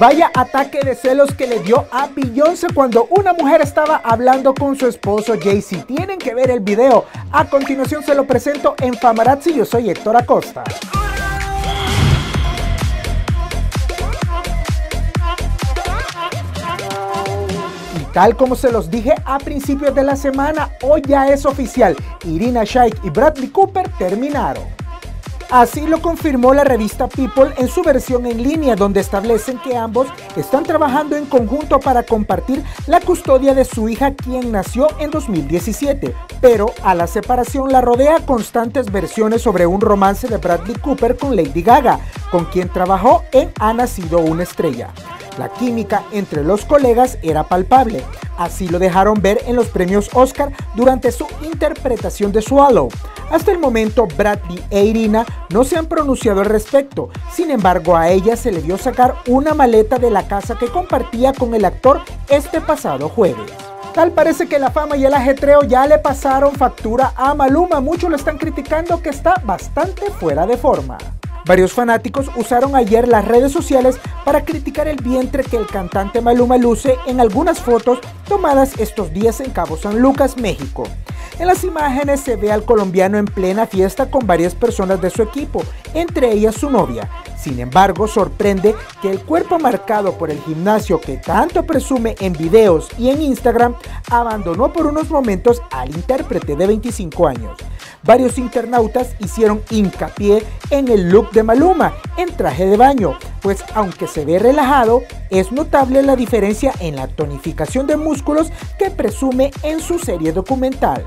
Vaya ataque de celos que le dio a Beyoncé cuando una mujer estaba hablando con su esposo Jay-Z. Tienen que ver el video. A continuación se lo presento en Famarazzi. Yo soy Héctor Acosta. Y Tal como se los dije a principios de la semana, hoy ya es oficial. Irina Shayk y Bradley Cooper terminaron. Así lo confirmó la revista People en su versión en línea, donde establecen que ambos están trabajando en conjunto para compartir la custodia de su hija, quien nació en 2017. Pero a la separación la rodea constantes versiones sobre un romance de Bradley Cooper con Lady Gaga, con quien trabajó en Ha nacido una estrella. La química entre los colegas era palpable. Así lo dejaron ver en los premios Oscar durante su interpretación de Swallow. Hasta el momento, Bradley e Irina no se han pronunciado al respecto. Sin embargo, a ella se le dio sacar una maleta de la casa que compartía con el actor este pasado jueves. Tal parece que la fama y el ajetreo ya le pasaron factura a Maluma. Muchos lo están criticando que está bastante fuera de forma. Varios fanáticos usaron ayer las redes sociales para criticar el vientre que el cantante Maluma luce en algunas fotos tomadas estos días en Cabo San Lucas, México. En las imágenes se ve al colombiano en plena fiesta con varias personas de su equipo, entre ellas su novia. Sin embargo, sorprende que el cuerpo marcado por el gimnasio que tanto presume en videos y en Instagram abandonó por unos momentos al intérprete de 25 años. Varios internautas hicieron hincapié en el look de Maluma en traje de baño, pues aunque se ve relajado, es notable la diferencia en la tonificación de músculos que presume en su serie documental.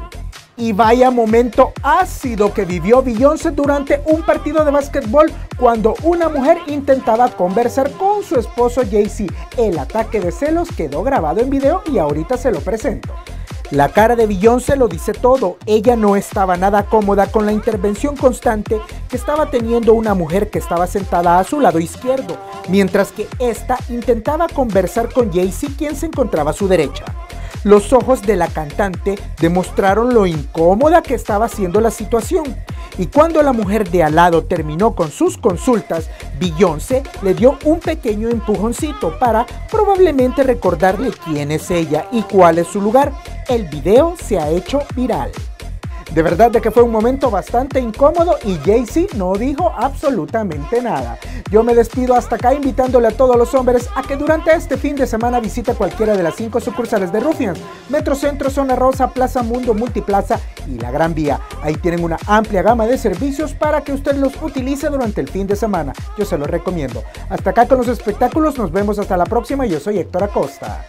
Y vaya momento ácido que vivió Beyoncé durante un partido de básquetbol cuando una mujer intentaba conversar con su esposo Jay-Z. El ataque de celos quedó grabado en video y ahorita se lo presento. La cara de Beyoncé lo dice todo. Ella no estaba nada cómoda con la intervención constante que estaba teniendo una mujer que estaba sentada a su lado izquierdo, mientras que ésta intentaba conversar con Jay-Z quien se encontraba a su derecha. Los ojos de la cantante demostraron lo incómoda que estaba siendo la situación. Y cuando la mujer de al lado terminó con sus consultas, Beyoncé le dio un pequeño empujoncito para probablemente recordarle quién es ella y cuál es su lugar. El video se ha hecho viral. De verdad de que fue un momento bastante incómodo y Jay-Z no dijo absolutamente nada. Yo me despido hasta acá invitándole a todos los hombres a que durante este fin de semana visite cualquiera de las cinco sucursales de Ruffians, Metrocentro, Zona Rosa, Plaza Mundo, Multiplaza y La Gran Vía. Ahí tienen una amplia gama de servicios para que usted los utilice durante el fin de semana. Yo se los recomiendo. Hasta acá con los espectáculos, nos vemos hasta la próxima. Yo soy Héctor Acosta.